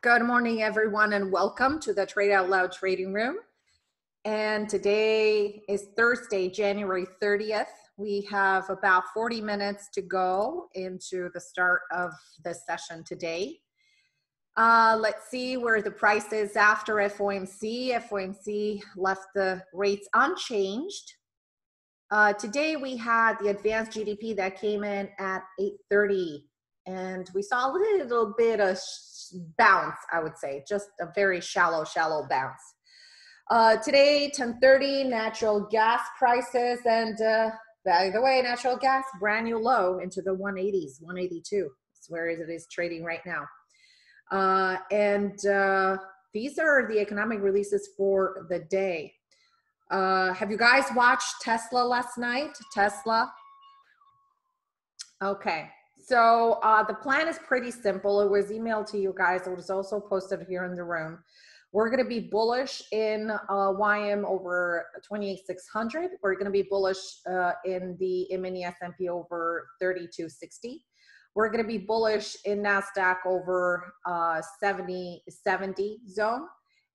Good morning, everyone, and welcome to the Trade Out Loud Trading Room. And today is Thursday, January 30th. We have about 40 minutes to go into the start of the session today. Uh, let's see where the price is after FOMC. FOMC left the rates unchanged. Uh, today we had the advanced GDP that came in at 830 and we saw a little bit of bounce, I would say, just a very shallow, shallow bounce. Uh, today, 1030, natural gas prices, and uh, by the way, natural gas brand new low into the 180s, 182. That's where it is trading right now. Uh, and uh, these are the economic releases for the day. Uh, have you guys watched Tesla last night? Tesla. Okay. So uh, the plan is pretty simple. It was emailed to you guys. It was also posted here in the room. We're going to be bullish in uh, YM over 28,600. We're going to be bullish uh, in the mini S&P over 3260. We're going to be bullish in NASDAQ over uh, 70, 70 zone.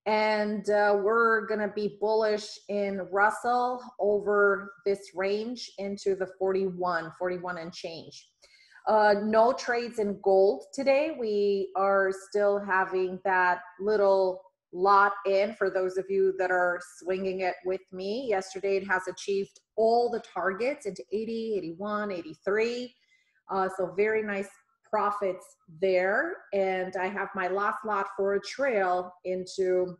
And uh, we're going to be bullish in Russell over this range into the 41, 41 and change. Uh, no trades in gold today. We are still having that little lot in for those of you that are swinging it with me. Yesterday it has achieved all the targets into 80, 81, 83. Uh, so very nice profits there. And I have my last lot for a trail into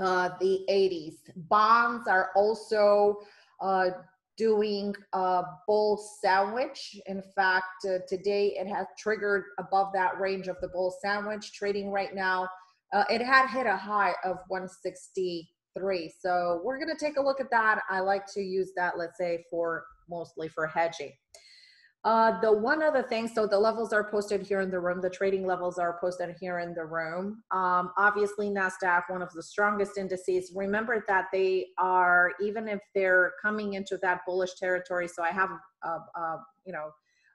uh, the 80s. Bonds are also uh, doing a bull sandwich. In fact, uh, today it has triggered above that range of the bull sandwich, trading right now. Uh, it had hit a high of 163. So we're going to take a look at that. I like to use that, let's say, for mostly for hedging. Uh, the one other thing, so the levels are posted here in the room. The trading levels are posted here in the room. Um, obviously, NASDAQ, one of the strongest indices. Remember that they are, even if they're coming into that bullish territory, so I have, uh, uh, you know,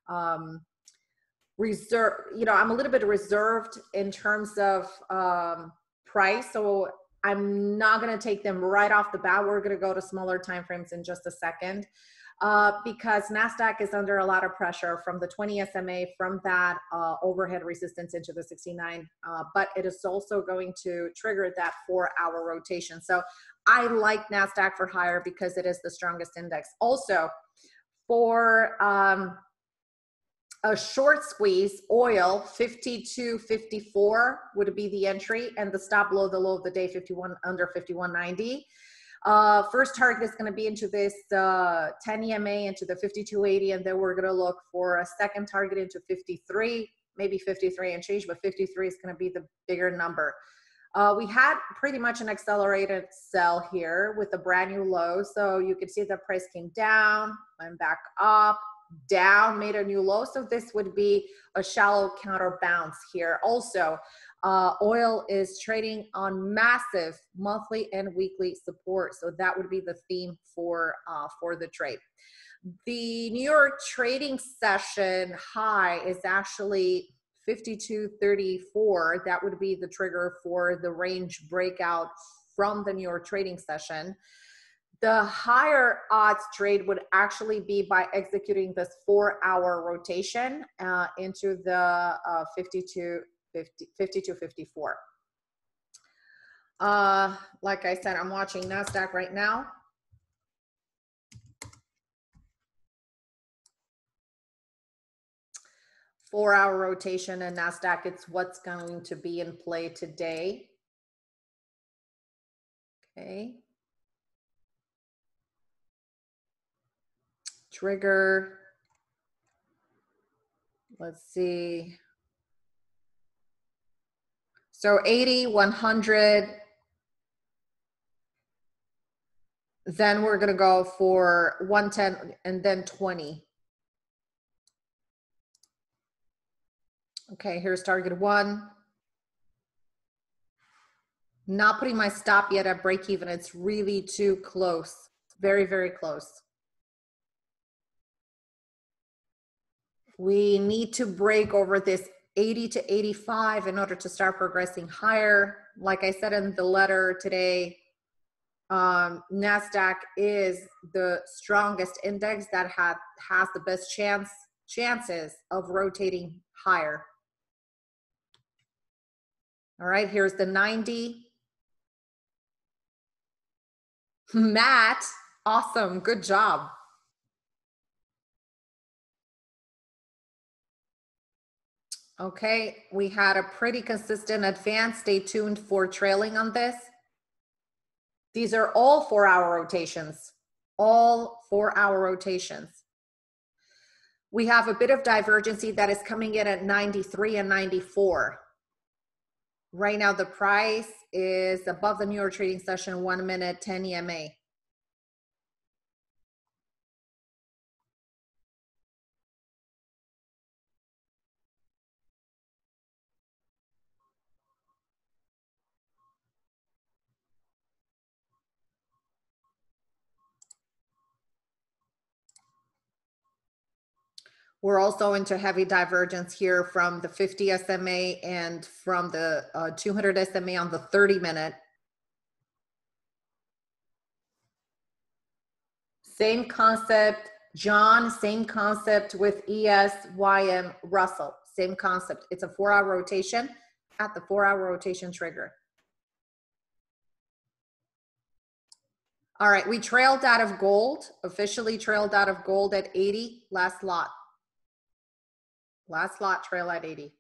um, reserve, you know, I'm a little bit reserved in terms of um, price. So I'm not going to take them right off the bat. We're going to go to smaller time frames in just a second uh, because NASDAQ is under a lot of pressure from the 20 SMA, from that uh, overhead resistance into the 69, uh, but it is also going to trigger that four hour rotation. So I like NASDAQ for higher because it is the strongest index. Also, for um, a short squeeze, oil 52.54 would be the entry, and the stop below the low of the day 51 under 51.90. Uh, first target is going to be into this uh, 10 EMA into the 5280, and then we're going to look for a second target into 53, maybe 53 and change, but 53 is going to be the bigger number. Uh, we had pretty much an accelerated sell here with a brand new low. So you can see the price came down, went back up, down, made a new low. So this would be a shallow counter bounce here. Also, uh, oil is trading on massive monthly and weekly support. So that would be the theme for, uh, for the trade. The New York trading session high is actually 52.34. That would be the trigger for the range breakout from the New York trading session. The higher odds trade would actually be by executing this four hour rotation uh, into the uh, 52 50, 52, 54. Uh, like I said, I'm watching NASDAQ right now. Four hour rotation in NASDAQ, it's what's going to be in play today. Okay. Trigger. Let's see. So 80, 100. Then we're going to go for 110 and then 20. Okay, here's target one. Not putting my stop yet at break even. It's really too close. Very, very close. We need to break over this 80 to 85 in order to start progressing higher. Like I said in the letter today, um, NASDAQ is the strongest index that ha- has the best chance chances of rotating higher. All right, here's the 90. Matt, awesome, good job. Okay, we had a pretty consistent advance. Stay tuned for trailing on this. These are all four hour rotations, all four hour rotations. We have a bit of divergency that is coming in at 93 and 94. Right now, the price is above the New York trading session, one minute, 10 EMA. We're also into heavy divergence here from the 50 SMA and from the uh, 200 SMA on the 30 minute. Same concept, John, same concept with ESYM Russell, same concept. It's a four hour rotation at the four hour rotation trigger. All right, we trailed out of gold, officially trailed out of gold at 80 last lot. Last lot, trail at 80.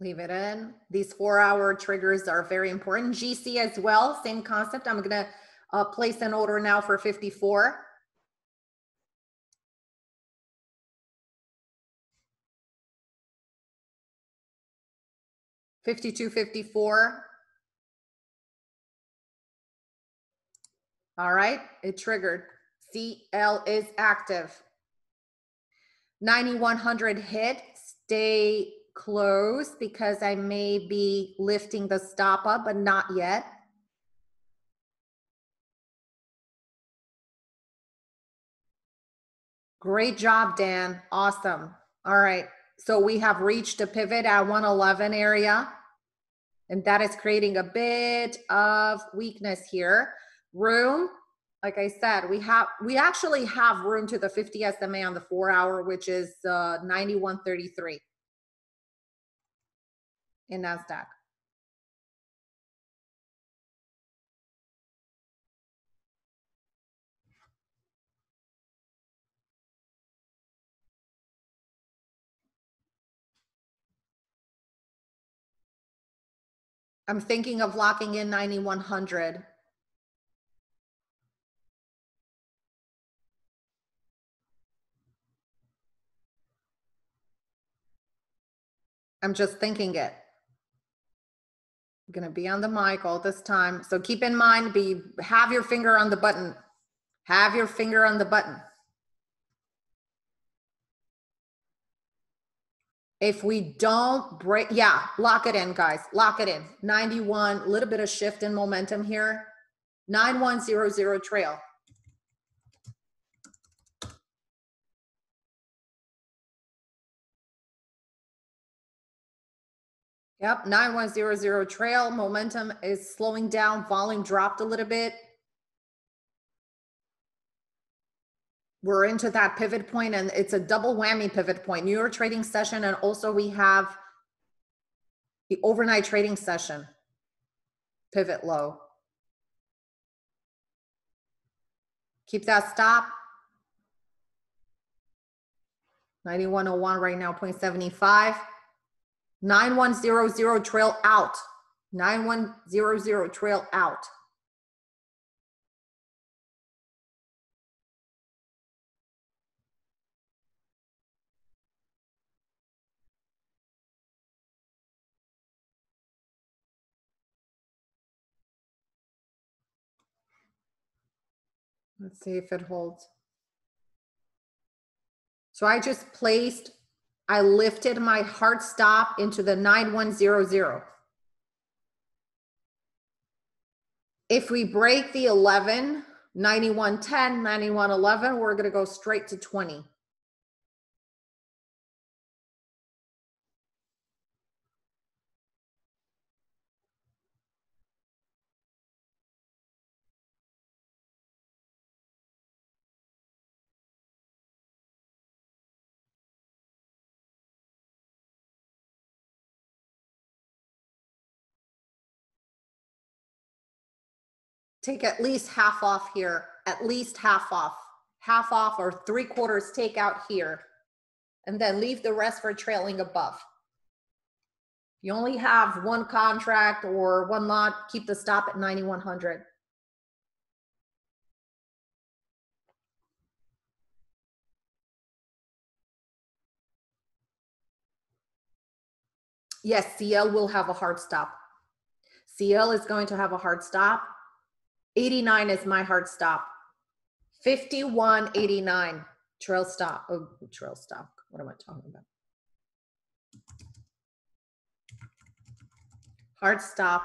Leave it in. These four hour triggers are very important. GC as well, same concept. I'm gonna uh, place an order now for 54. 5254. All right, it triggered. CL is active. 9100 hit, stay close because I may be lifting the stop up, but not yet. Great job, Dan. Awesome. All right. So we have reached a pivot at 111 area and that is creating a bit of weakness here. Room, like I said, we have we actually have room to the 50 SMA on the four hour, which is uh, 91.33 in NASDAQ. I'm thinking of locking in 9100. I'm just thinking it. I'm gonna be on the mic all this time. So keep in mind, be have your finger on the button. Have your finger on the button. If we don't break, yeah, lock it in, guys. Lock it in. 91, little bit of shift in momentum here. 9100 trail. Yep, 9100 trail. Momentum is slowing down. Volume dropped a little bit. We're into that pivot point and it's a double whammy pivot point. New york trading session and also we have the overnight trading session pivot low. Keep that stop. 9101 right now 0.75 9100 trail out. 9100 trail out Let's see if it holds. So I just placed I lifted my hard stop into the 9100. If we break the 11, 9110, 9111, we're going to go straight to 20. Take at least half off here, at least half off, half off or three quarters take out here, and then leave the rest for trailing above. You only have one contract or one lot, keep the stop at 9,100. Yes, CL will have a hard stop. CL is going to have a hard stop 89 is my hard stop. 5189 trail stop. Oh, trail stop. What am I talking about? Hard stop.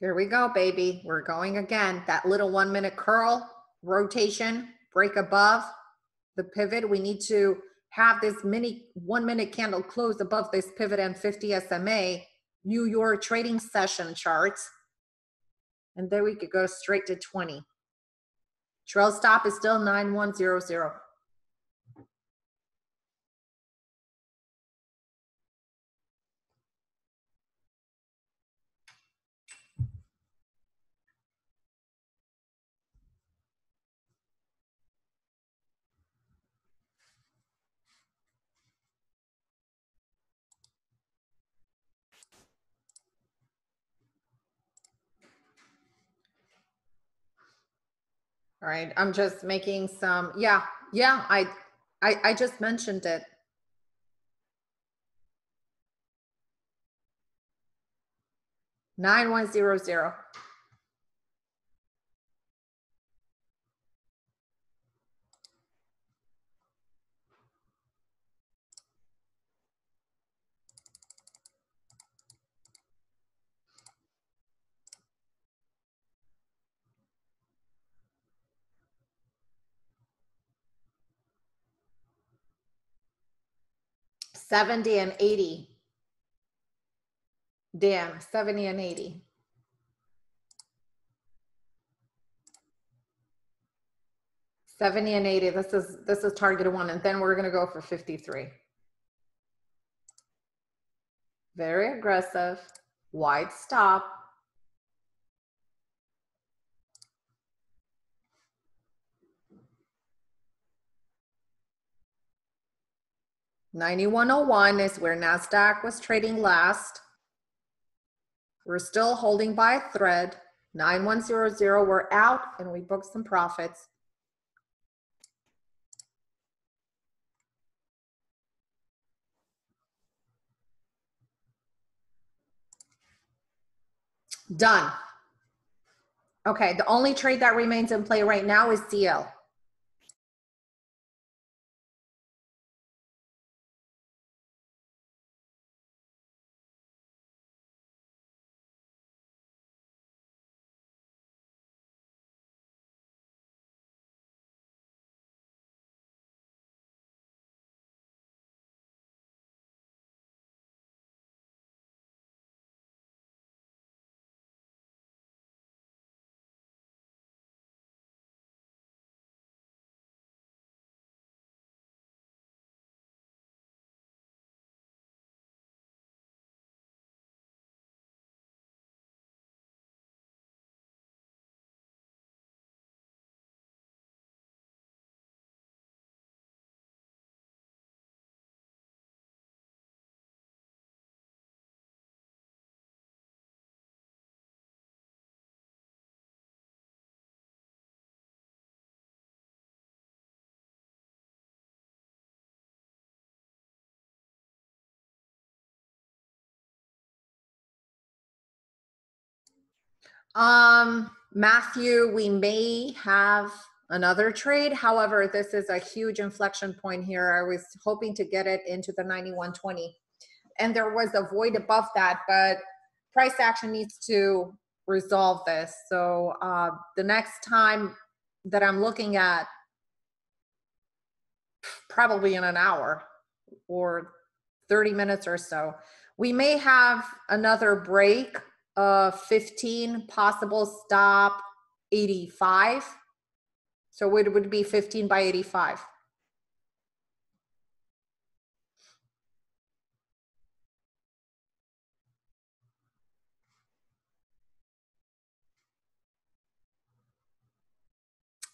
Here we go, baby. We're going again. That little one minute curl, rotation, break above the pivot. We need to have this mini one minute candle close above this pivot and 50 SMA, New York trading session charts, and then we could go straight to 20. Trail stop is still 9100. All right, I'm just making some, yeah, yeah, I, I, I just mentioned it. Nine one zero zero. Seventy and eighty. Dan, seventy and eighty. Seventy and eighty, this is, this is target one, and then we're gonna go for fifty-three. Very aggressive, wide stop. Ninety-one oh one is where NASDAQ was trading last. We're still holding by a thread. Nine one zero zero, we're out and we booked some profits. Done. Okay, the only trade that remains in play right now is CL. Um, Matthew, we may have another trade. However, this is a huge inflection point here. I was hoping to get it into the 9120 and there was a void above that, but price action needs to resolve this. So uh, the next time that I'm looking at, probably in an hour or 30 minutes or so, we may have another break of 15 possible stop 85 so it would be 15 by 85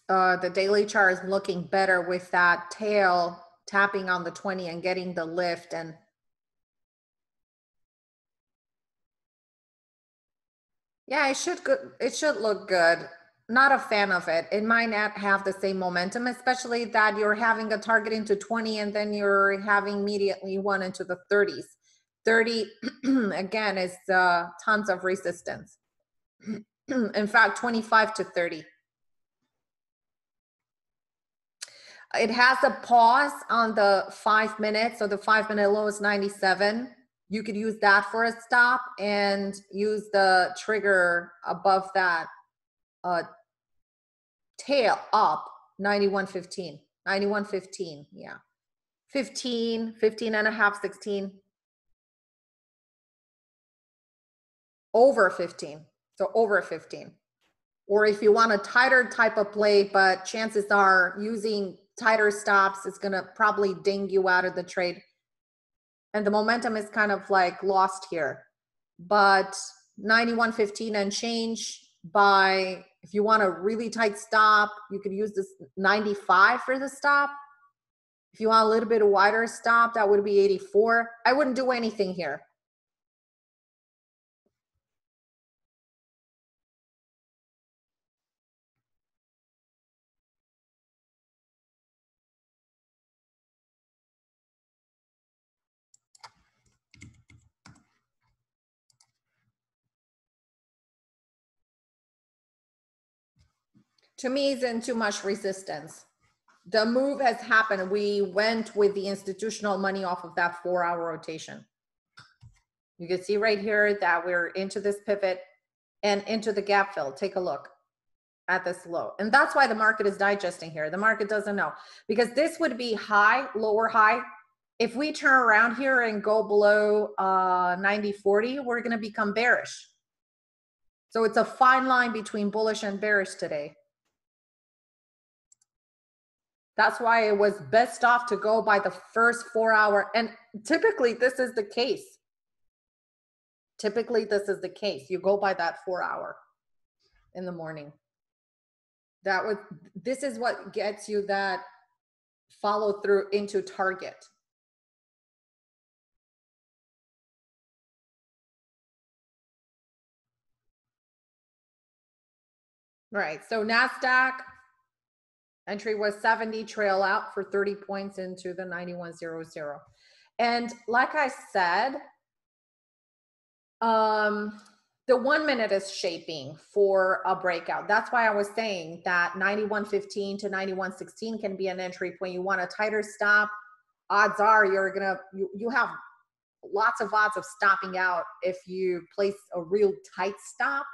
uh, the daily chart is looking better with that tail tapping on the 20 and getting the lift and yeah it should good it should look good not a fan of it it might not have the same momentum especially that you're having a target into 20 and then you're having immediately one into the 30s 30 again is uh, tons of resistance in fact 25 to 30 It has a pause on the five minutes. So the five minute low is 97. You could use that for a stop and use the trigger above that uh, tail up 9115. 9115. Yeah. 15, 15 and a half, 16. Over 15. So over 15. Or if you want a tighter type of play, but chances are using tighter stops is going to probably ding you out of the trade. And the momentum is kind of like lost here. But 91.15 and change by, if you want a really tight stop, you could use this 95 for the stop. If you want a little bit of wider stop, that would be 84. I wouldn't do anything here. To me isn't too much resistance. The move has happened. We went with the institutional money off of that four hour rotation. You can see right here that we're into this pivot and into the gap fill. Take a look at this low. And that's why the market is digesting here. The market doesn't know because this would be high, lower high. If we turn around here and go below uh, 90, 40, we're going to become bearish. So it's a fine line between bullish and bearish today. That's why it was best off to go by the first four hour. And typically, this is the case. Typically, this is the case. You go by that four hour in the morning. That would, this is what gets you that follow through into target. Right. So NASDAQ, Entry was 70, trail out for 30 points into the 9100. And like I said, um, the one minute is shaping for a breakout. That's why I was saying that 91.15 to 91.16 can be an entry point. You want a tighter stop. Odds are you're gonna you, you have lots of odds of stopping out if you place a real tight stop.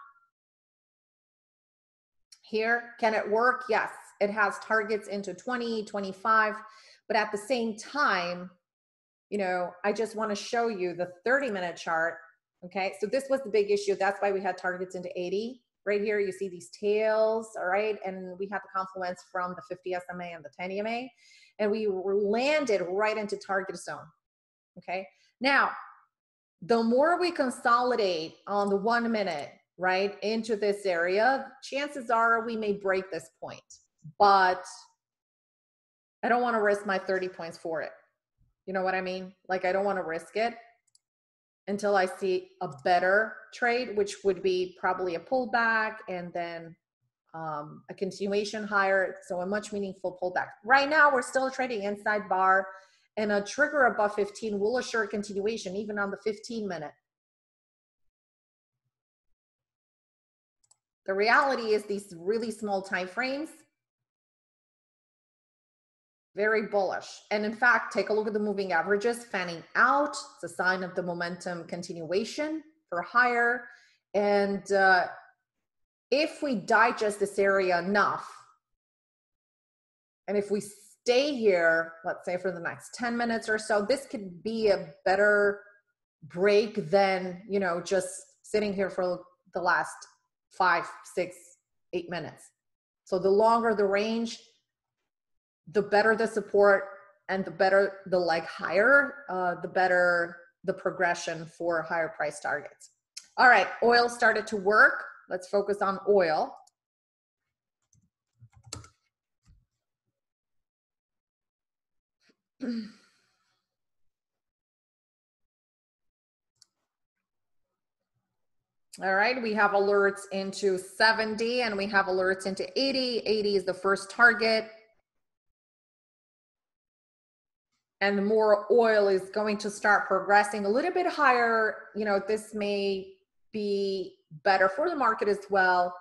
Here, can it work? Yes it has targets into 20, 25, but at the same time, you know, I just want to show you the 30 minute chart. Okay. So this was the big issue. That's why we had targets into 80. Right here, you see these tails. All right. And we had the confluence from the 50 SMA and the 10 EMA. And we landed right into target zone. Okay. Now, the more we consolidate on the one minute, right, into this area, chances are we may break this point but I don't want to risk my 30 points for it. You know what I mean? Like, I don't want to risk it until I see a better trade, which would be probably a pullback and then um, a continuation higher. So, a much meaningful pullback. Right now, we're still trading inside bar, and a trigger above 15 will assure continuation, even on the 15 minute. The reality is these really small time frames, very bullish. And in fact, take a look at the moving averages fanning out. It's a sign of the momentum continuation for higher. And uh, if we digest this area enough, and if we stay here, let's say for the next 10 minutes or so, this could be a better break than, you know, just sitting here for the last five, six, eight minutes. So the longer the range, the better the support and the better the leg higher, uh, the better the progression for higher price targets. All right, oil started to work. Let's focus on oil. All right, we have alerts into 70 and we have alerts into 80. 80 is the first target. And the more oil is going to start progressing a little bit higher, you know, this may be better for the market as well.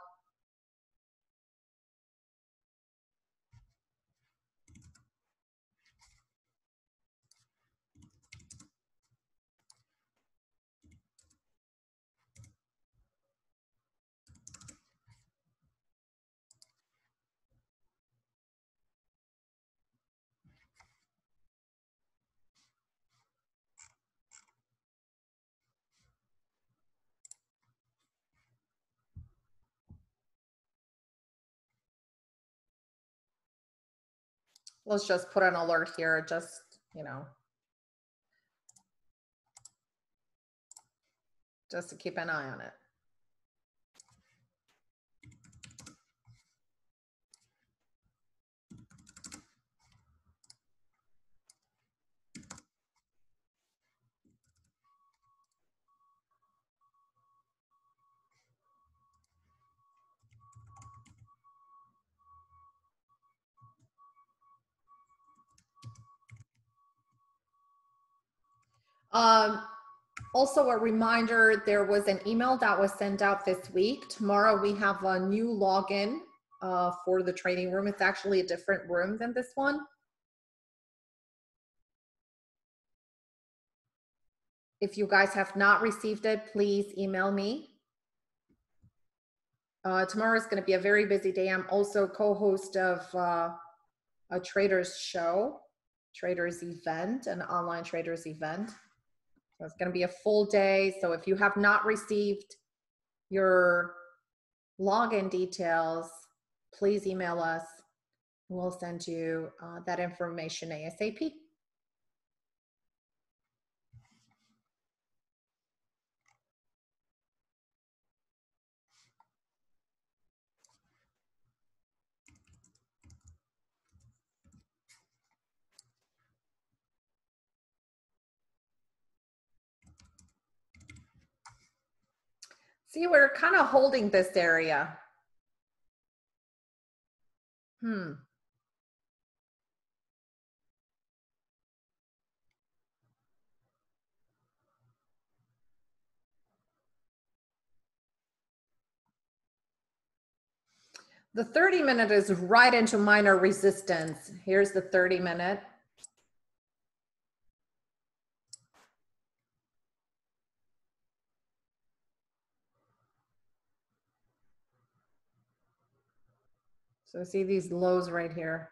Let's just put an alert here, just, you know, just to keep an eye on it. Um, also a reminder, there was an email that was sent out this week. Tomorrow we have a new login uh, for the training room. It's actually a different room than this one. If you guys have not received it, please email me. Uh, tomorrow is going to be a very busy day. I'm also co-host of uh, a traders show, traders event, an online traders event. It's going to be a full day. So if you have not received your login details, please email us. We'll send you uh, that information ASAP. See, we're kind of holding this area. Hmm. The 30 minute is right into minor resistance. Here's the 30 minute. So see these lows right here.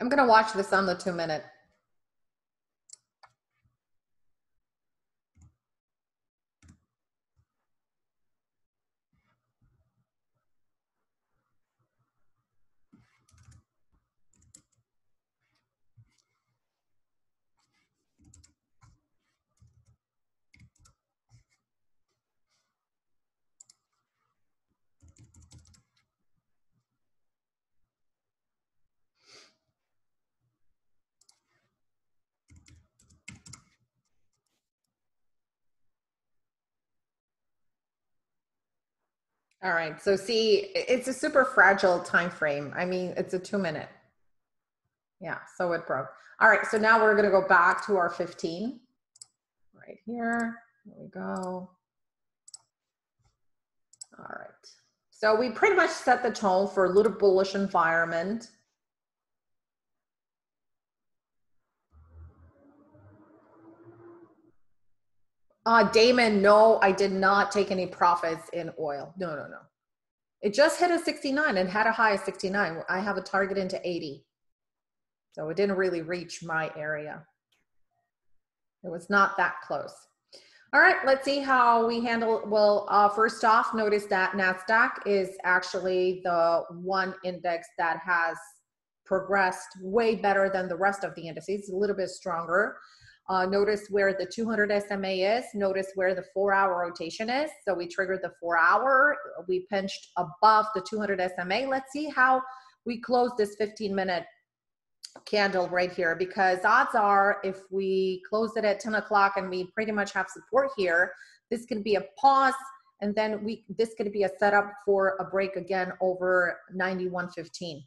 I'm going to watch this on the two minute. All right. So see, it's a super fragile time frame. I mean, it's a two minute. Yeah, so it broke. All right, so now we're gonna go back to our 15. Right here, there we go. All right, so we pretty much set the tone for a little bullish environment. Uh, Damon, no, I did not take any profits in oil. No, no, no. It just hit a 69 and had a high of 69. I have a target into 80. So it didn't really reach my area. It was not that close. All right, let's see how we handle. Well, uh, first off, notice that NASDAQ is actually the one index that has progressed way better than the rest of the indices, a little bit stronger. Uh, notice where the 200 SMA is. Notice where the four hour rotation is. So we triggered the four hour. We pinched above the 200 SMA. Let's see how we close this 15 minute candle right here because odds are if we close it at 10 o'clock and we pretty much have support here, this can be a pause and then we this could be a setup for a break again over 91.15.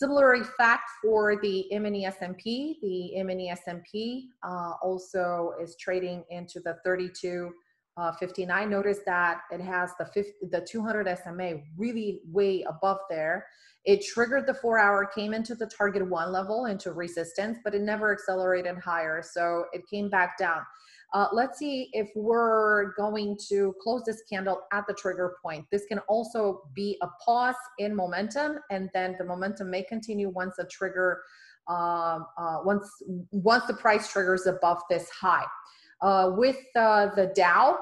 Similar effect for the mini S&P. The mini S&P uh, also is trading into the 32 uh, 59. Notice that it has the 50, the 200 SMA really way above there. It triggered the four hour, came into the target one level into resistance, but it never accelerated higher. So it came back down. Uh, let's see if we're going to close this candle at the trigger point. This can also be a pause in momentum, and then the momentum may continue once a trigger, uh, uh, once once the price triggers above this high. Uh, with uh, the Dow,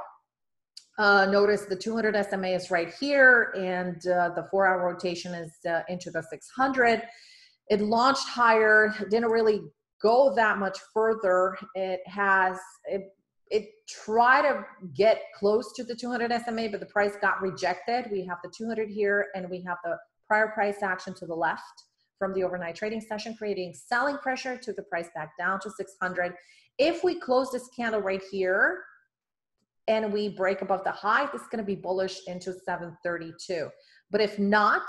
uh, notice the 200 SMA is right here, and the four-hour rotation is into the 600. It launched higher, didn't really go that much further. It has it it tried to get close to the 200 SMA, but the price got rejected. We have the 200 here, and we have the prior price action to the left from the overnight trading session, creating selling pressure to the price back down to 600. If we close this candle right here and we break above the high, this is going to be bullish into 732. But if not,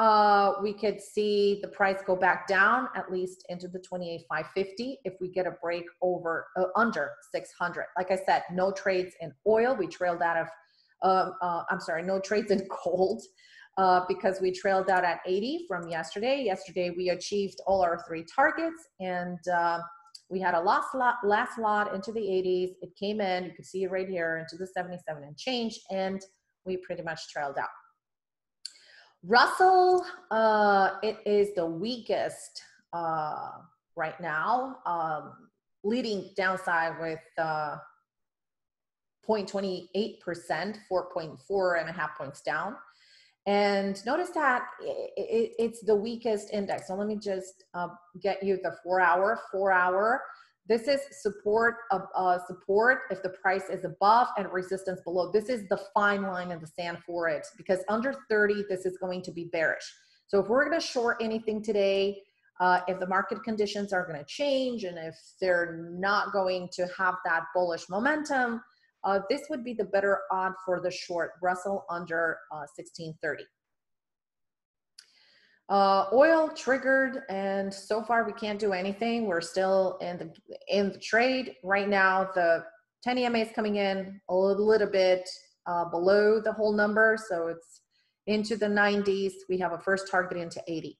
uh, we could see the price go back down at least into the 28,550 if we get a break over uh, under 600. Like I said, no trades in oil. We trailed out of, uh, uh, I'm sorry, no trades in gold uh, because we trailed out at 80 from yesterday. Yesterday we achieved all our three targets and uh, we had a last lot, last lot into the 80s. It came in, you can see it right here, into the 77 and change, and we pretty much trailed out. Russell, uh, it is the weakest uh, right now, um, leading downside with uh, 0.28%, 4.4 and a half points down. And notice that it, it, it's the weakest index. So let me just uh, get you the four hour, four hour this is support of uh, support if the price is above and resistance below. This is the fine line in the sand for it because under 30, this is going to be bearish. So if we're going to short anything today, uh, if the market conditions are going to change and if they're not going to have that bullish momentum, uh, this would be the better odd for the short Russell under 1630. Uh, oil triggered, and so far we can't do anything. We're still in the in the trade right now. The 10 EMA is coming in a little bit uh, below the whole number, so it's into the 90s. We have a first target into 80.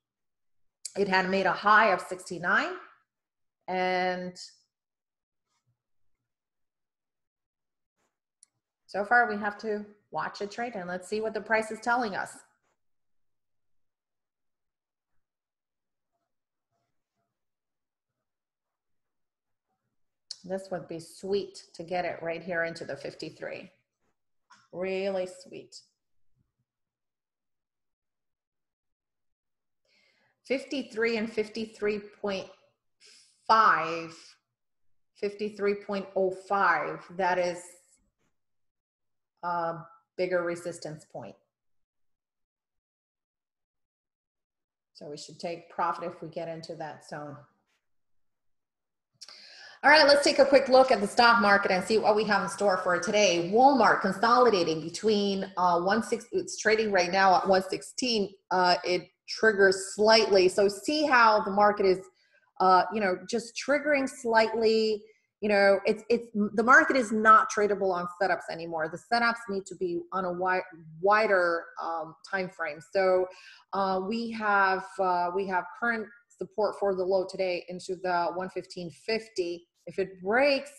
It had made a high of 69, and so far we have to watch a trade and let's see what the price is telling us. This would be sweet to get it right here into the 53. Really sweet. 53 and 53.5, 53.05, that is a bigger resistance point. So we should take profit if we get into that zone. All right, let's take a quick look at the stock market and see what we have in store for today. Walmart consolidating between uh, 160, it's trading right now at 116. Uh, it triggers slightly. So see how the market is uh, you know, just triggering slightly. You know, it's it's the market is not tradable on setups anymore. The setups need to be on a wide, wider um, time frame. So uh, we have uh, we have current support for the low today into the 115.50. If it breaks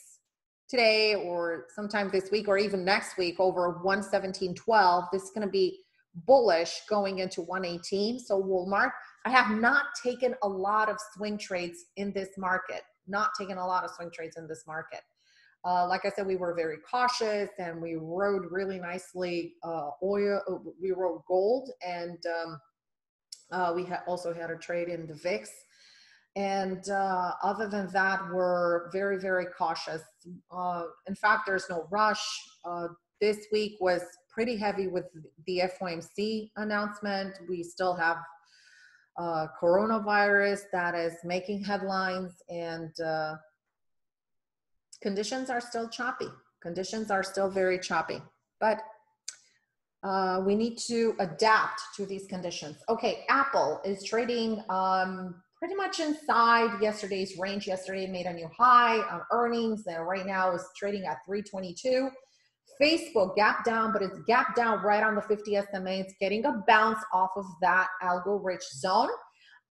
today or sometime this week or even next week over 117.12, this is going to be bullish going into 118. So we'll mark. I have not taken a lot of swing trades in this market, not taken a lot of swing trades in this market. Uh, like I said, we were very cautious and we rode really nicely uh, oil. Uh, we rode gold and um, uh, we ha- also had a trade in the VIX. And uh, other than that, we're very, very cautious. Uh, in fact, there's no rush. Uh, this week was pretty heavy with the FOMC announcement. We still have uh, coronavirus that is making headlines, and uh, conditions are still choppy. Conditions are still very choppy. But uh, we need to adapt to these conditions. Okay, Apple is trading um, pretty much inside yesterday's range. Yesterday made a new high on earnings, and right now is trading at 322. Facebook gap down, but it's gap down right on the 50 SMA. It's getting a bounce off of that algo rich zone.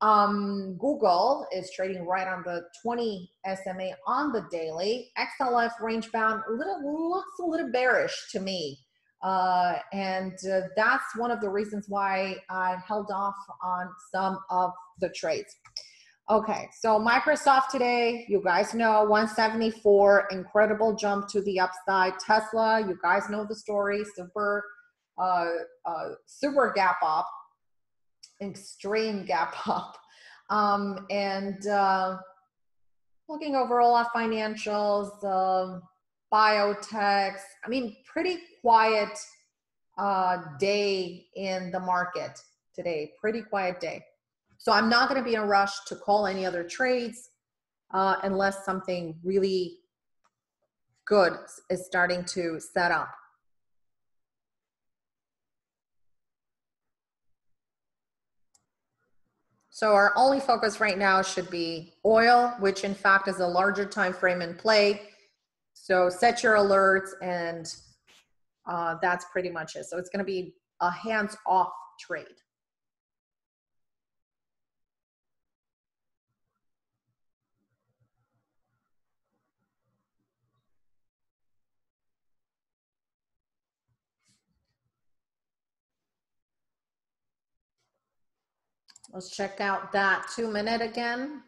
Um, Google is trading right on the 20 SMA on the daily. XLF range bound little looks a little bearish to me. Uh, and uh, that's one of the reasons why I held off on some of the trades. Okay, so Microsoft today, you guys know 174, incredible jump to the upside. Tesla, you guys know the story, super, uh, uh, super gap up, extreme gap up. Um, and uh, looking overall at financials, um, biotechs. I mean, pretty quiet uh, day in the market today. Pretty quiet day. So I'm not going to be in a rush to call any other trades uh, unless something really good is starting to set up. So our only focus right now should be oil, which in fact is a larger time frame in play. So set your alerts and uh, that's pretty much it. So it's going to be a hands-off trade. Let's check out that two minute again.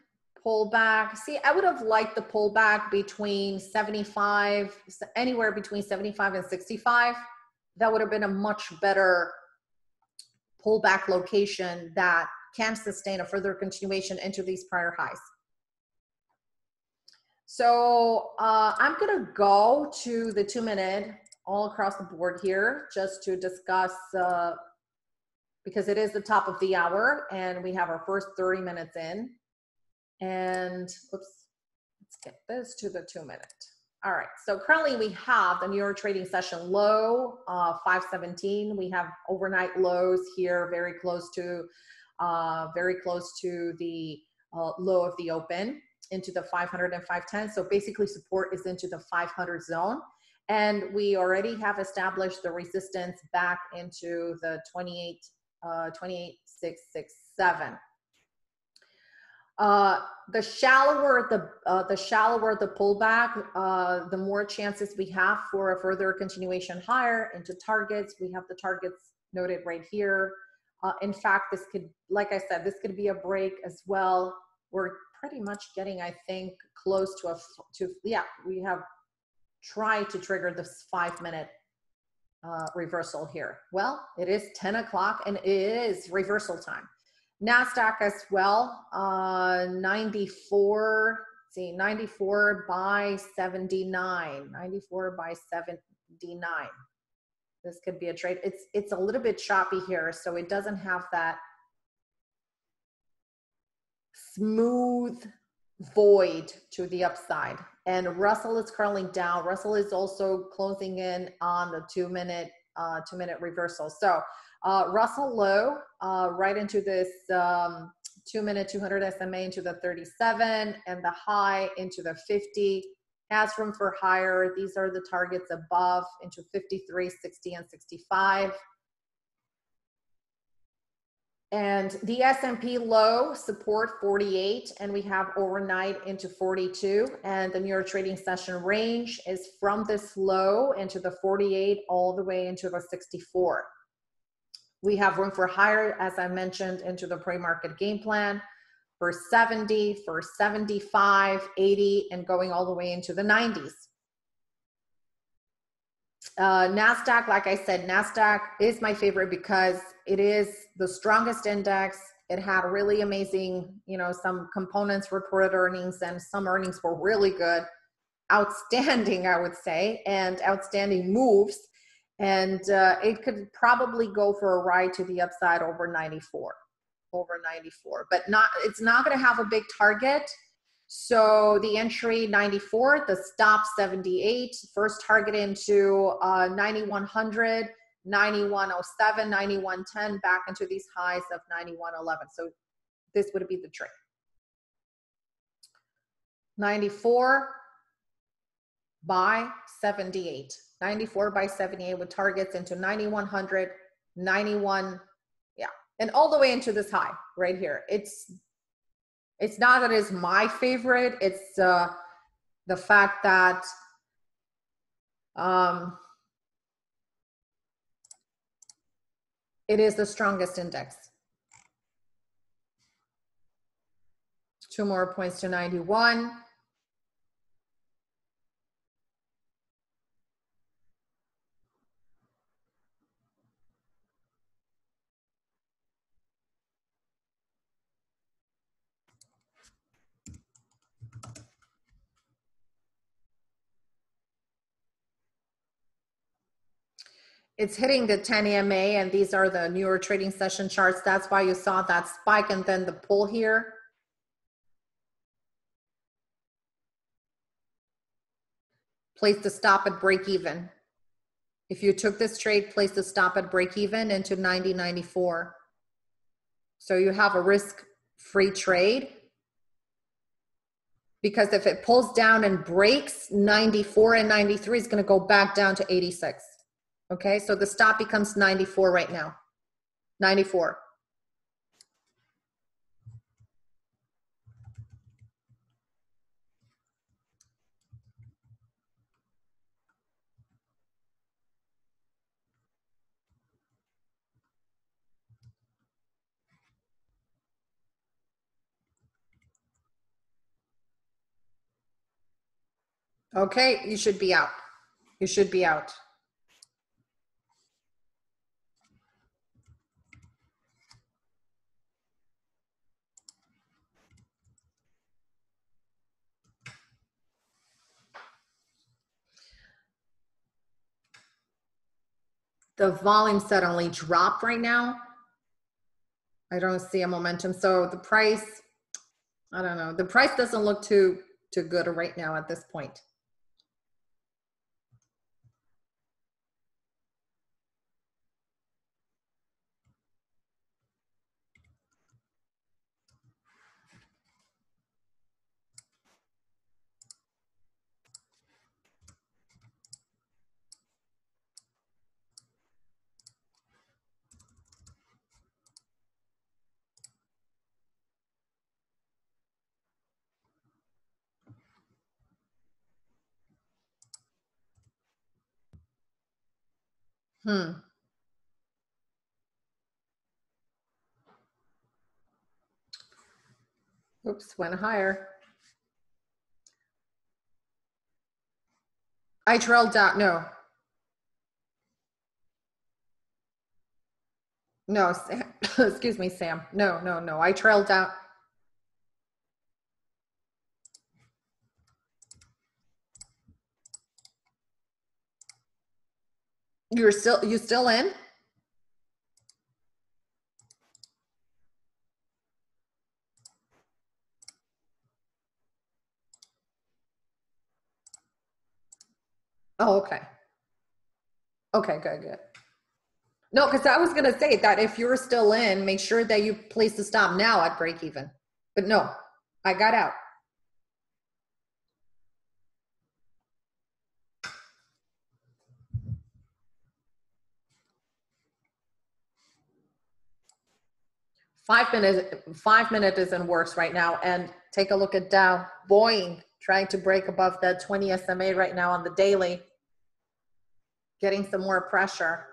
Pullback. See, I would have liked the pullback between 75, anywhere between 75 and 65. That would have been a much better pullback location that can sustain a further continuation into these prior highs. So uh, I'm going to go to the two minute all across the board here just to discuss uh, because it is the top of the hour and we have our first 30 minutes in. And oops, let's get this to the two minute. All right, so currently we have the New York trading session low, uh, 517. We have overnight lows here, very close to, uh, very close to the uh, low of the open into the 500 and 510. So basically support is into the 500 zone. And we already have established the resistance back into the 28 uh, 28667. Uh, the shallower the uh, the shallower the pullback, uh, the more chances we have for a further continuation higher into targets. We have the targets noted right here. Uh, in fact, this could, like I said, this could be a break as well. We're pretty much getting, I think, close to a to yeah. We have tried to trigger this five minute uh, reversal here? Well, it is 10 o'clock and it is reversal time. NASDAQ as well, uh, 94, see, 94 by 79, 94 by 79. This could be a trade. It's, it's a little bit choppy here, so it doesn't have that smooth void to the upside. And Russell is curling down. Russell is also closing in on the two minute, uh, two minute reversal. So uh, Russell low uh, right into this um, two minute 200 SMA into the 37, and the high into the 50. Has room for higher. These are the targets above into 53, 60, and 65 and the S&P low support 48 and we have overnight into 42 and the New York trading session range is from this low into the 48 all the way into the 64. We have room for higher as I mentioned into the pre-market game plan for 70, for 75, 80 and going all the way into the 90s. Uh, NASDAQ, like I said, NASDAQ is my favorite because it is the strongest index. It had really amazing, you know, some components reported earnings and some earnings were really good, outstanding, I would say, and outstanding moves. And uh, it could probably go for a ride to the upside over 94, over 94, but not, it's not going to have a big target so the entry 94, the stop 78, first target into uh, 9100, 9107, 9110, back into these highs of 9111. So this would be the trade. 94 by 78. 94 by 78 with targets into 9100, 91, yeah, and all the way into this high right here. It's it's not that it's my favorite it's uh, the fact that um, it is the strongest index two more points to 91 it's hitting the 10 EMA and these are the New York trading session charts. That's why you saw that spike and then the pull here. Place the stop at break even. If you took this trade, place the stop at break even into 90.94. So you have a risk free trade because if it pulls down and breaks 94 and 93 is going to go back down to 86. Okay, so the stop becomes 94 right now. 94. Okay, you should be out. You should be out. The volume suddenly dropped right now. I don't see a momentum. So the price, I don't know. The price doesn't look too too good right now at this point. Hmm. Oops, went higher. I trailed down, no. No, Sam, excuse me, Sam. No, no, no. I trailed down. You're still you still in? Oh, okay. Okay, good, good. No, because I was gonna say that if you're still in, make sure that you place the stop now at break even. But no, I got out. Five minutes, five minute isn't worse right now. And take a look at Dow, Boeing trying to break above that 20 SMA right now on the daily, getting some more pressure.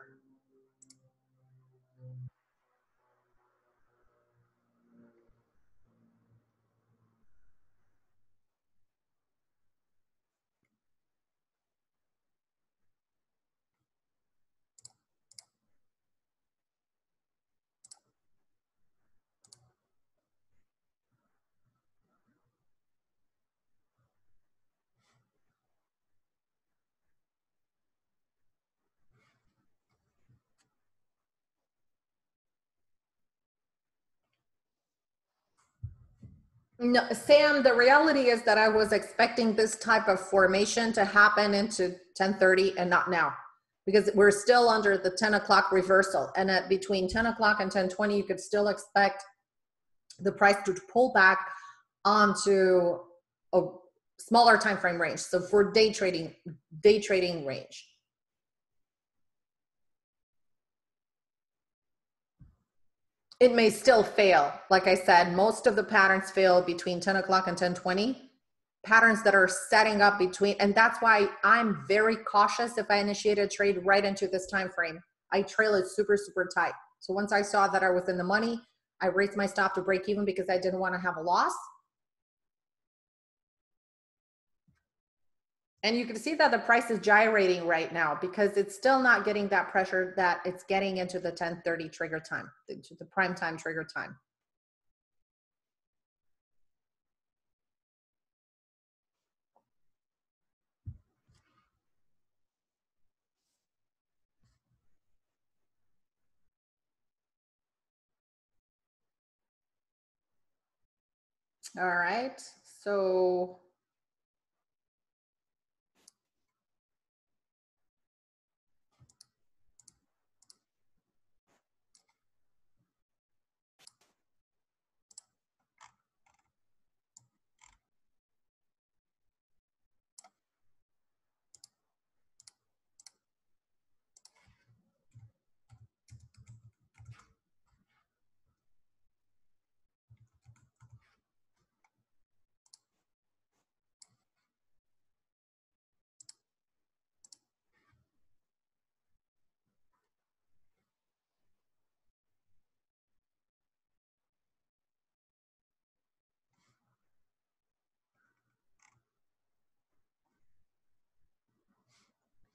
No, Sam, the reality is that I was expecting this type of formation to happen into 1030 and not now because we're still under the 10 o'clock reversal. And at between 10 o'clock and 1020, you could still expect the price to pull back onto a smaller time frame range. So for day trading, day trading range. It may still fail. Like I said, most of the patterns fail between 10 o'clock and 1020. Patterns that are setting up between, and that's why I'm very cautious if I initiate a trade right into this time frame. I trail it super, super tight. So once I saw that I was in the money, I raised my stop to break even because I didn't want to have a loss. And you can see that the price is gyrating right now because it's still not getting that pressure that it's getting into the 1030 trigger time, into the prime time trigger time. All right, so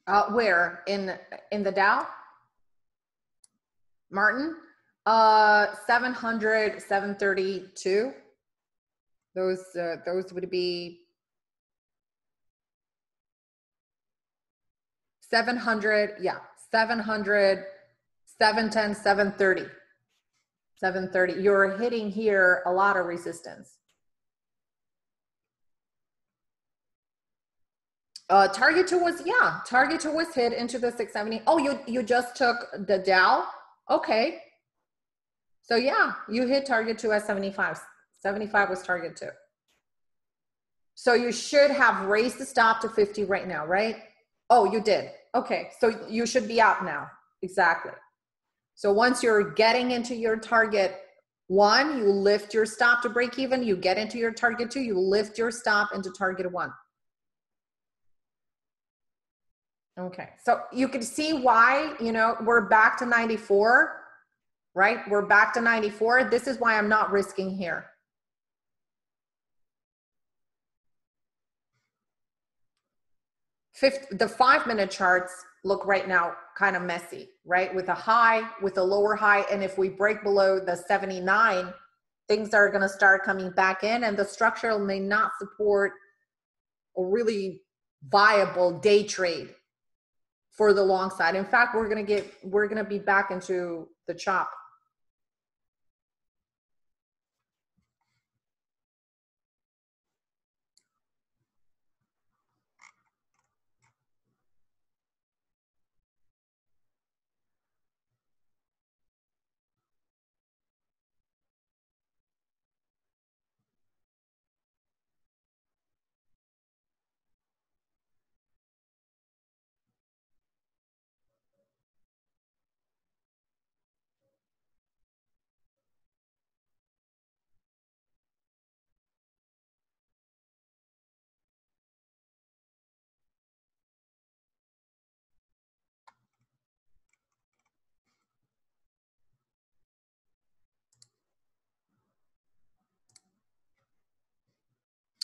Uh, where in in the Dow? Martin, uh, 700, 732. Those uh, those would be 700, yeah, 700, 710, 730. 730. You're hitting here a lot of resistance. Uh, target two was yeah, target two was hit into the 670. Oh, you you just took the Dow. Okay. So yeah, you hit target two at 75. 75 was target two. So you should have raised the stop to 50 right now, right? Oh, you did. Okay, so you should be out now. Exactly. So once you're getting into your target one, you lift your stop to break even. You get into your target two, you lift your stop into target one. Okay, so you can see why, you know, we're back to 94, right? We're back to 94. This is why I'm not risking here. Fifth, the five minute charts look right now kind of messy, right? With a high, with a lower high. And if we break below the 79, things are going to start coming back in and the structure may not support a really viable day trade for the long side. In fact, we're going to get, we're going to be back into the chop.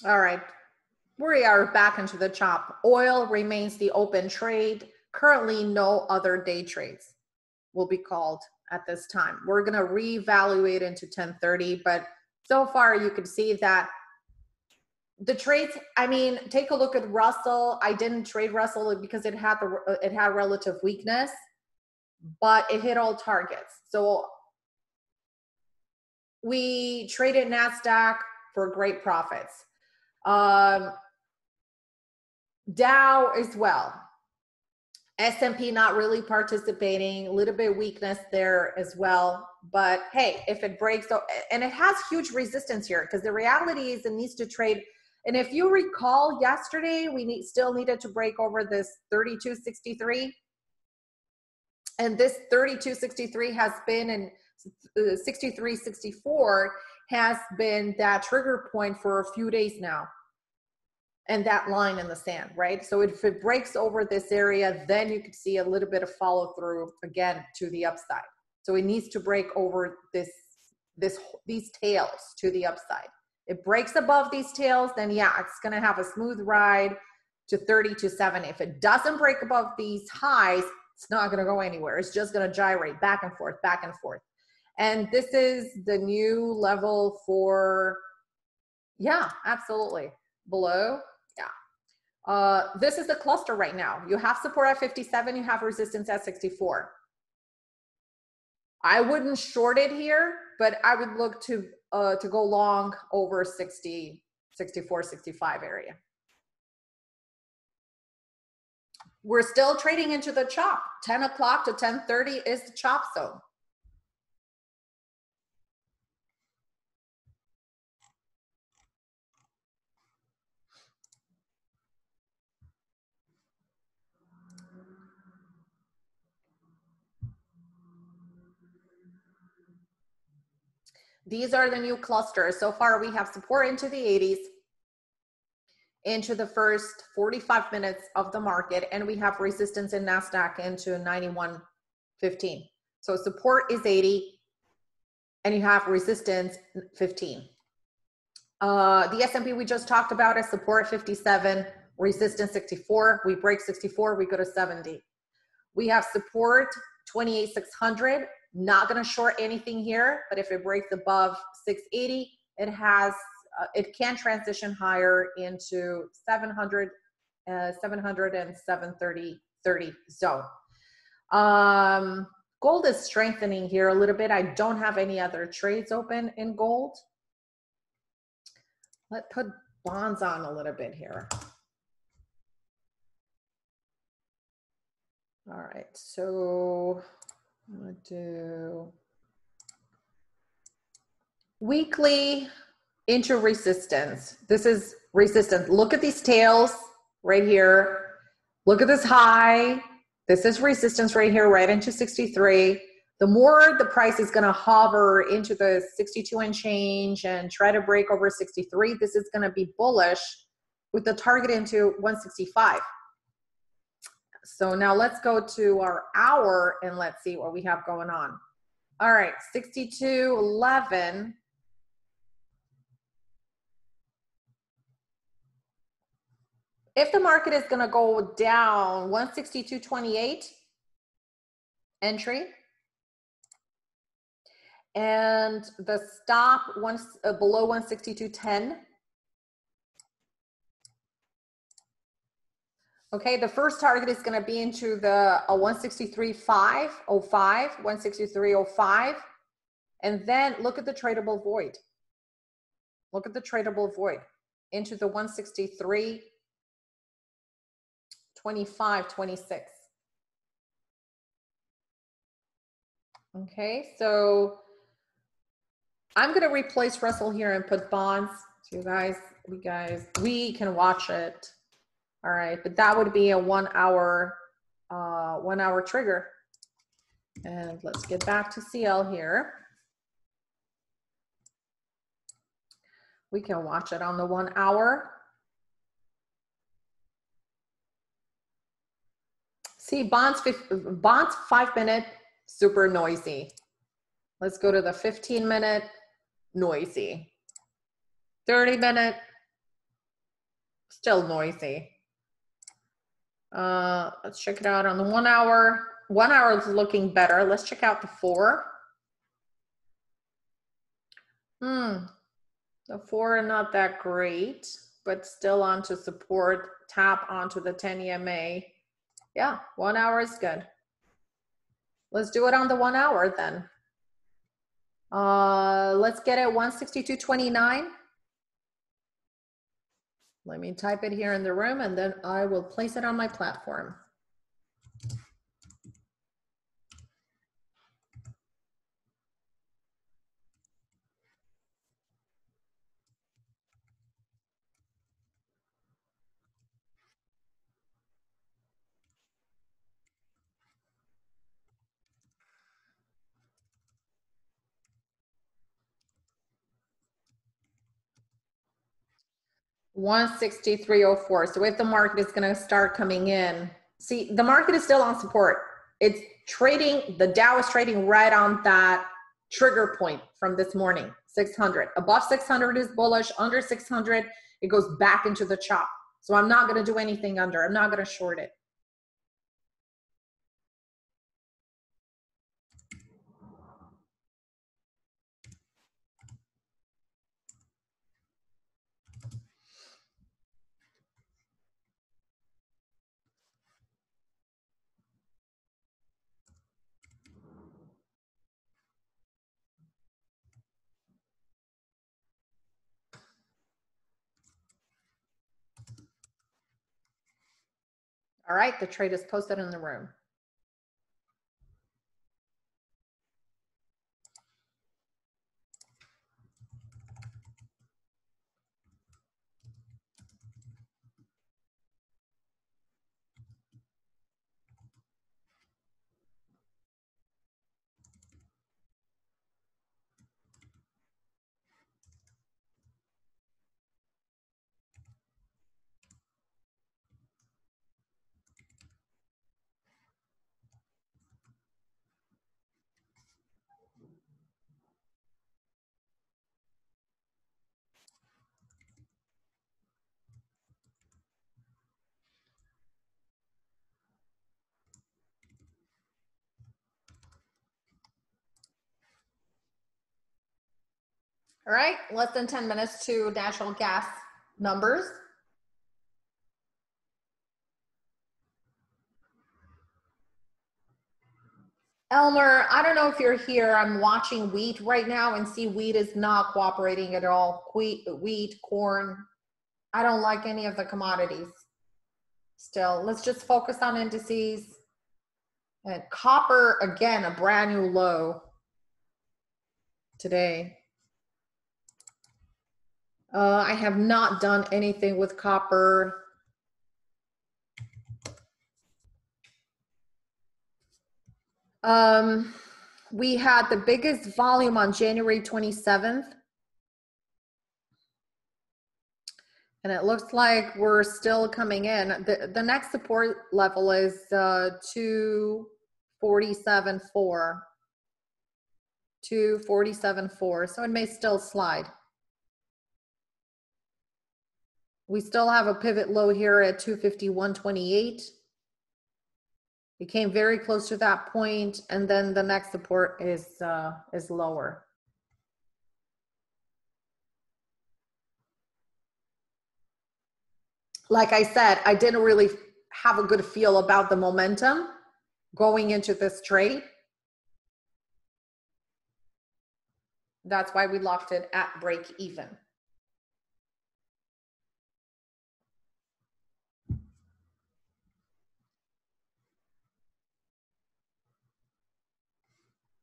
All right. We are back into the chop. Oil remains the open trade. Currently, no other day trades will be called at this time. We're going to reevaluate into 1030, but so far you can see that the trades i mean take a look at russell i didn't trade russell because it had the it had relative weakness but it hit all targets so we traded nasdaq for great profits um dow as well. S&p not really participating a little bit weakness there as well. But hey if it breaks so and it has huge resistance here because the reality is it needs to trade. And if you recall yesterday, we need, still needed to break over this 3263. And this 3263 has been in uh, 6364 has been that trigger point for a few days now. And that line in the sand, right? So if it breaks over this area, then you could see a little bit of follow through again to the upside. So it needs to break over this this these tails to the upside it breaks above these tails, then yeah, it's going to have a smooth ride to 30 to 7. If it doesn't break above these highs, it's not going to go anywhere. It's just going to gyrate back and forth, back and forth. And this is the new level for, yeah, absolutely. Below, yeah. Uh, this is the cluster right now. You have support at 57, you have resistance at 64. I wouldn't short it here, but I would look to uh, to go long over 60, 64, 65 area. We're still trading into the chop. 10 o'clock to 10.30 is the chop zone. These are the new clusters. So far, we have support into the 80s, into the first 45 minutes of the market, and we have resistance in NASDAQ into 91.15. So support is 80, and you have resistance 15. Uh, the S&P we just talked about is support 57, resistance 64. We break 64, we go to 70. We have support 28,600, not going to short anything here, but if it breaks above 680, it has uh, it can transition higher into 700, uh, 700 and 730 30 zone. Um, gold is strengthening here a little bit. I don't have any other trades open in gold. Let's put bonds on a little bit here. All right, so I'm gonna do weekly into resistance. This is resistance. Look at these tails right here. Look at this high. This is resistance right here, right into 63. The more the price is going to hover into the 62 and change and try to break over 63, this is going to be bullish with the target into 165. So now let's go to our hour and let's see what we have going on. All right, 62.11. If the market is going to go down 162.28 entry and the stop once uh, below 162.10 Okay, the first target is going to be into the uh, 163.505, 163.05. And then look at the tradable void. Look at the tradable void into the 163, 25, 26. Okay, so I'm going to replace Russell here and put bonds. So you guys, we guys, we can watch it all right, but that would be a one hour, uh, one hour trigger. And let's get back to CL here. We can watch it on the one hour. See, bonds, bonds five minute, super noisy. Let's go to the 15 minute, noisy. 30 minute, Still noisy. Uh, let's check it out on the one hour. One hour is looking better. Let's check out the four. Hmm, the four are not that great, but still on to support, tap onto the 10 EMA. Yeah, one hour is good. Let's do it on the one hour then. Uh, let's get it 162.29. Let me type it here in the room and then I will place it on my platform. One sixty-three oh four. So if the market is gonna start coming in, see, the market is still on support. It's trading, the Dow is trading right on that trigger point from this morning, six hundred. Above six hundred is bullish, under six hundred, it goes back into the chop. So I'm not gonna do anything under, I'm not gonna short it. All right, the trade is posted in the room. All right, less than 10 minutes to natural gas numbers. Elmer, I don't know if you're here. I'm watching wheat right now and see wheat is not cooperating at all. Wheat, wheat, corn. I don't like any of the commodities. Still, let's just focus on indices. And copper, again, a brand new low today. Uh, I have not done anything with copper. Um, we had the biggest volume on January 27th. And it looks like we're still coming in. The, the next support level is uh, 247.4. 247.4. So it may still slide. We still have a pivot low here at 251.28. We came very close to that point, and then the next support is uh, is lower. Like I said, I didn't really have a good feel about the momentum going into this trade. That's why we locked it at break even.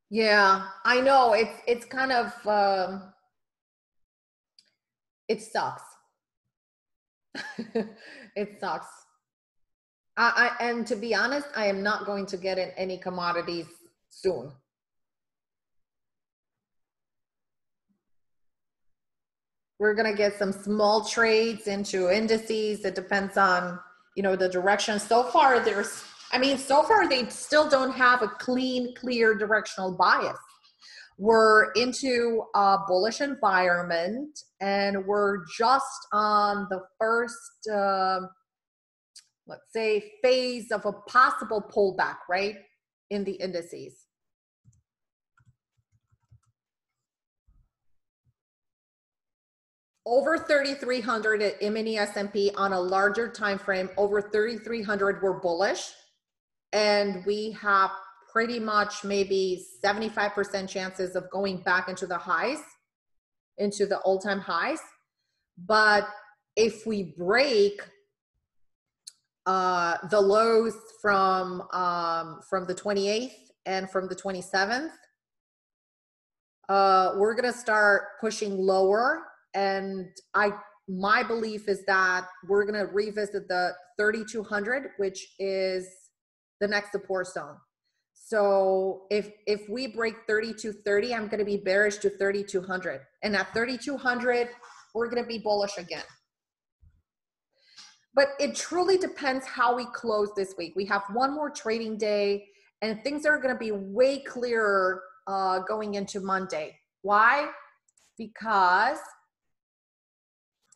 Yeah, I know. It's it's kind of um, it sucks. it sucks. I, I and to be honest, I am not going to get in any commodities soon. We're gonna get some small trades into indices. It depends on you know the direction. So far, there's I mean, so far they still don't have a clean, clear directional bias. we're into a bullish environment and we're just on the first uh, let's say phase of a possible pullback right in the indices over 3300 at mini S&P on a larger time frame over 3300 we're bullish and we have pretty much maybe 75% chances of going back into the highs, into the all time highs. But if we break uh, the lows from um, from the 28th and from the 27th, uh, we're gonna start pushing lower. And I, my belief is that we're gonna revisit the 3200, which is the next support zone. So if if we break 3230, I'm going to be bearish to 3200. And at 3200, we're going to be bullish again. But it truly depends how we close this week. We have one more trading day and things are going to be way clearer uh, going into Monday. Why? Because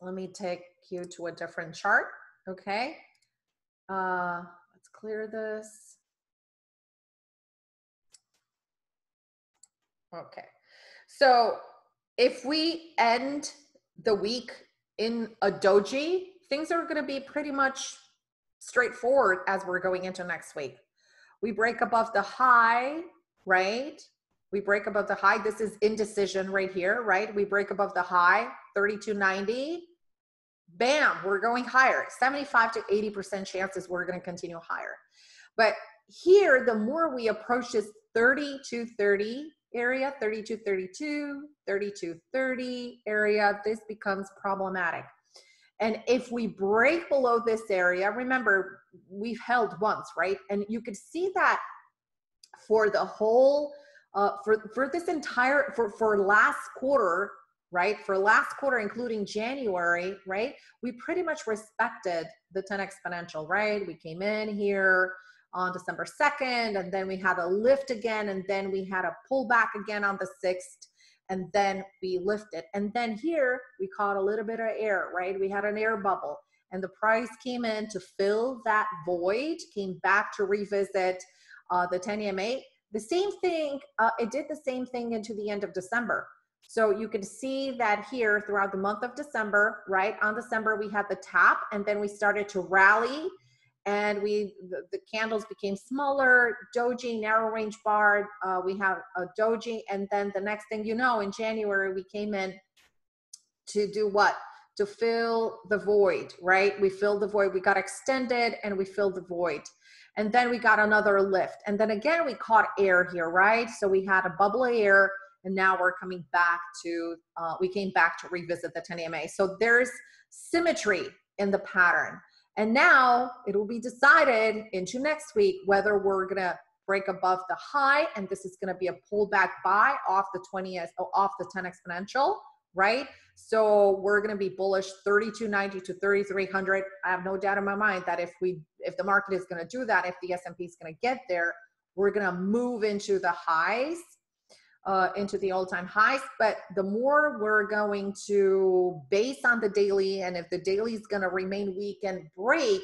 let me take you to a different chart. Okay. Uh, clear this. Okay. So if we end the week in a doji, things are going to be pretty much straightforward as we're going into next week. We break above the high, right? We break above the high. This is indecision right here, right? We break above the high, 3290. Bam, we're going higher. 75 to 80% chances we're going to continue higher. But here, the more we approach this 30 to 30 area, 3232, 3230 area, this becomes problematic. And if we break below this area, remember, we've held once, right? And you could see that for the whole, uh, for, for this entire, for, for last quarter, right? For last quarter, including January, right? We pretty much respected the 10 exponential, right? We came in here, on December 2nd, and then we had a lift again, and then we had a pullback again on the 6th, and then we lifted. And then here we caught a little bit of air, right? We had an air bubble, and the price came in to fill that void, came back to revisit uh, the 10 EMA. The same thing, uh, it did the same thing into the end of December. So you can see that here throughout the month of December, right? On December, we had the top and then we started to rally and we the, the, candles became smaller doji narrow range bar uh, we have a doji and then the next thing you know in january we came in to do what? To fill the void right? We filled the void we got extended and we filled the void. And then we got another lift. And then again we caught air here right? So we had a bubble of air and now we're coming back to uh, we came back to revisit the 10 EMA. So there's symmetry in the pattern. And now it will be decided into next week whether we're to break above the high and this is to be a pullback buy off the 20 off the 10 exponential, right? So we're to be bullish 3290 to 3300. I have no doubt in my mind that if we if the market is to do that, if the S&P is to get there, we're to move into the highs uh, into the all-time highs. But the more we're going to base on the daily, and if the daily is going to remain weak and break,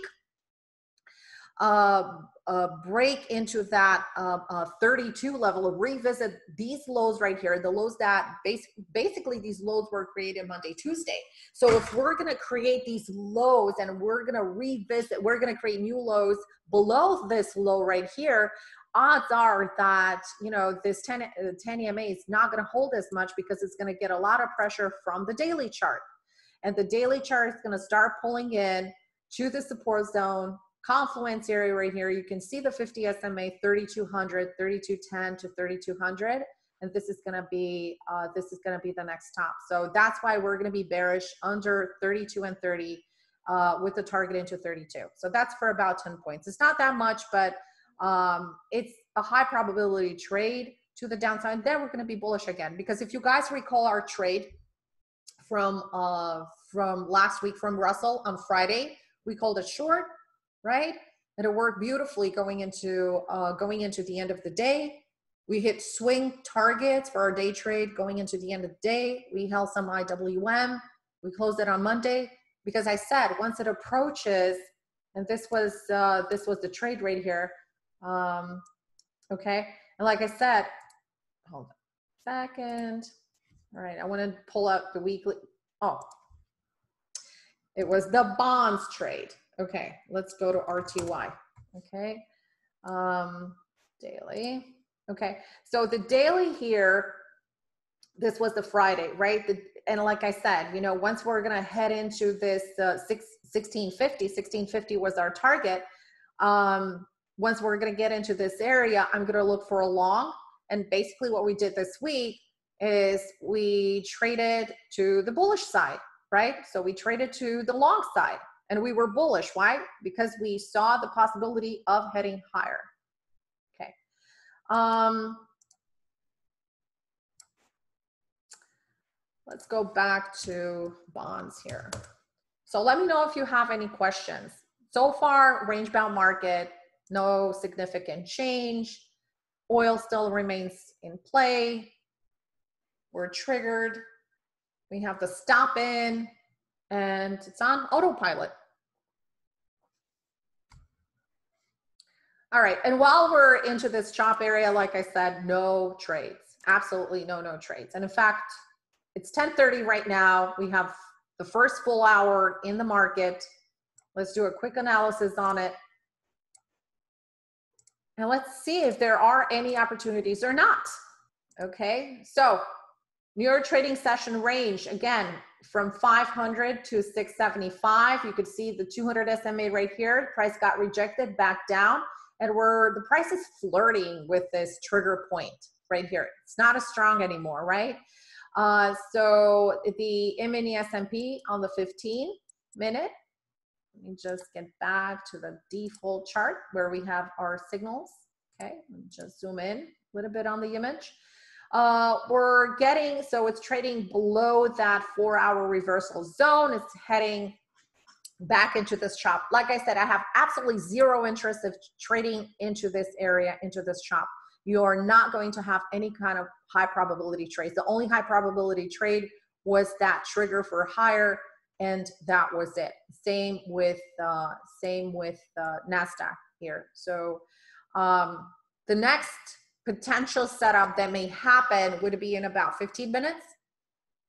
uh, uh, break into that uh, uh, 32 level, revisit these lows right here, the lows that bas- basically these lows were created Monday, Tuesday. So if we're going to create these lows and we're going to revisit, we're going to create new lows below this low right here, odds are that you know this 10, uh, 10 EMA is not going to hold as much because it's going to get a lot of pressure from the daily chart. And the daily chart is going to start pulling in to the support zone, confluence area right here. You can see the 50 SMA 3200, 3210 to 3200. And this is going to be uh, this is going to be the next top. So that's why we're going to be bearish under 32 and 30 uh, with the target into 32. So that's for about 10 points. It's not that much, but um, it's a high probability trade to the downside. Then we're going to be bullish again because if you guys recall our trade from uh, from last week from Russell on Friday, we called it short, right? And it worked beautifully going into uh, going into the end of the day. We hit swing targets for our day trade going into the end of the day. We held some IWM. We closed it on Monday because I said once it approaches, and this was uh, this was the trade right here. Um, okay, and like I said, hold on a second. All right, I want to pull up the weekly. Oh, it was the bonds trade. Okay, let's go to RTY. Okay, um, daily. Okay, so the daily here, this was the Friday, right? The, and like I said, you know, once we're gonna head into this uh, six, 1650, 1650 was our target. Um, once we're gonna get into this area, I'm gonna look for a long. And basically what we did this week is we traded to the bullish side, right? So we traded to the long side and we were bullish. Why? Because we saw the possibility of heading higher. Okay. Um, let's go back to bonds here. So let me know if you have any questions. So far, range bound market, no significant change. Oil still remains in play. We're triggered. We have the stop in and it's on autopilot. All right, and while we're into this chop area, like I said, no trades, absolutely no, no trades. And in fact, it's 1030 right now. We have the first full hour in the market. Let's do a quick analysis on it. And let's see if there are any opportunities or not. Okay, so your trading session range, again, from 500 to 675. You could see the 200 SMA right here. Price got rejected back down. And we're, the price is flirting with this trigger point right here. It's not as strong anymore, right? Uh, so the mini S&P on the 15 minute, let me just get back to the default chart where we have our signals. Okay, let me just zoom in a little bit on the image. Uh, we're getting, so it's trading below that four hour reversal zone. It's heading back into this chop. Like I said, I have absolutely zero interest of trading into this area, into this chop. You're not going to have any kind of high probability trades. The only high probability trade was that trigger for higher and that was it. Same with, uh, same with uh, NASDAQ here. So um, the next potential setup that may happen would be in about 15 minutes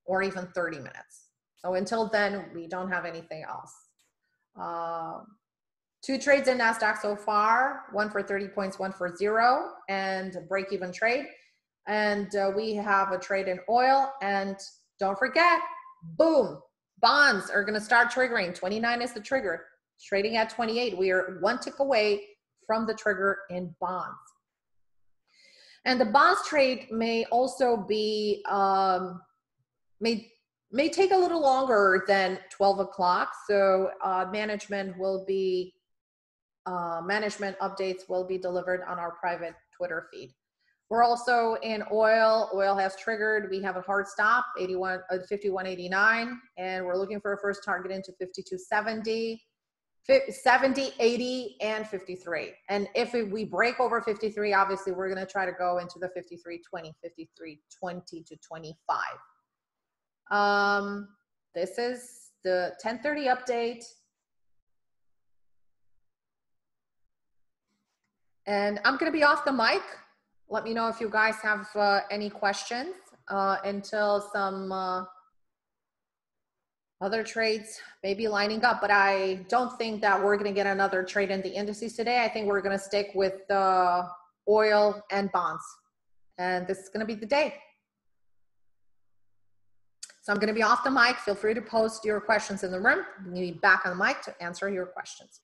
or even 30 minutes. So until then, we don't have anything else. Uh, two trades in NASDAQ so far, one for 30 points, one for zero, and break even trade. And uh, we have a trade in oil. And don't forget, boom, bonds are going to start triggering. 29 is the trigger. Trading at 28. We are one tick away from the trigger in bonds. And the bonds trade may also be, um, may, may take a little longer than 12 o'clock. So uh, management will be, uh, management updates will be delivered on our private Twitter feed. We're also in oil. Oil has triggered. We have a hard stop, 81, uh, 51.89, and we're looking for a first target into 52.70. 70, 80, and 53. And if we break over 53, obviously we're going to try to go into the 53, 20, 53, 20 to 25. Um, this is the 1030 update. And I'm going to be off the mic. Let me know if you guys have uh, any questions uh, until some uh, other trades maybe lining up, but I don't think that we're going to get another trade in the indices today. I think we're going to stick with oil and bonds. And this is going to be the day. So I'm going to be off the mic. Feel free to post your questions in the room. I'm going to be back on the mic to answer your questions.